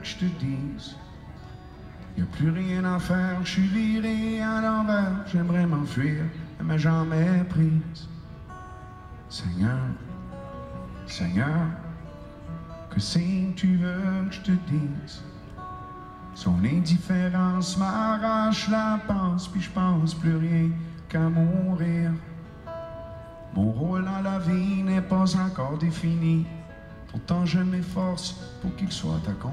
que je te dise. Y a plus rien à faire, je suis viré à l'envers, j'aimerais m'enfuir, mais jamais prise. Seigneur, Seigneur, que c'est que tu veux que je te dise? Son indifférence m'arrache la pense, puis je pense plus rien qu'à mourir. Mon rôle dans la vie n'est pas encore défini, pourtant je m'efforce pour qu'il soit accompli.